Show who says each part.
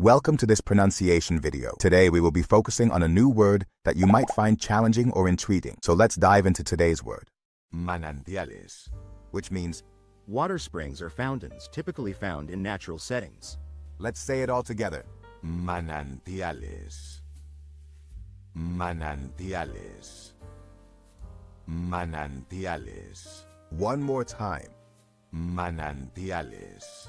Speaker 1: Welcome to this pronunciation video. Today we will be focusing on a new word that you might find challenging or intriguing. So let's dive into today's word,
Speaker 2: Manantiales.
Speaker 1: which means,
Speaker 2: Water springs or fountains typically found in natural settings.
Speaker 1: let's say it all together.
Speaker 2: Manantiales. Manantiales. Manantiales.
Speaker 1: One more time.
Speaker 2: Manantiales.